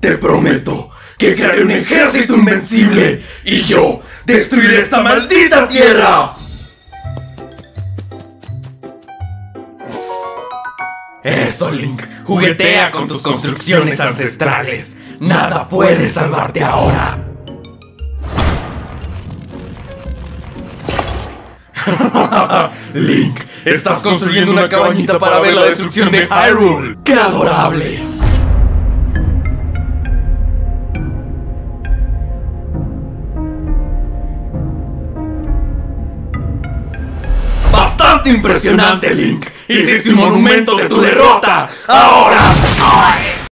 te prometo que crearé un ejército invencible y yo destruiré esta maldita tierra. Eso, Link. Juguetea con tus construcciones ancestrales. Nada puede salvarte ahora. Link, estás construyendo una cabañita para ver la destrucción de Hyrule. ¡Qué adorable! Impresionante, Link. Hiciste un monumento de tu derrota. Ahora.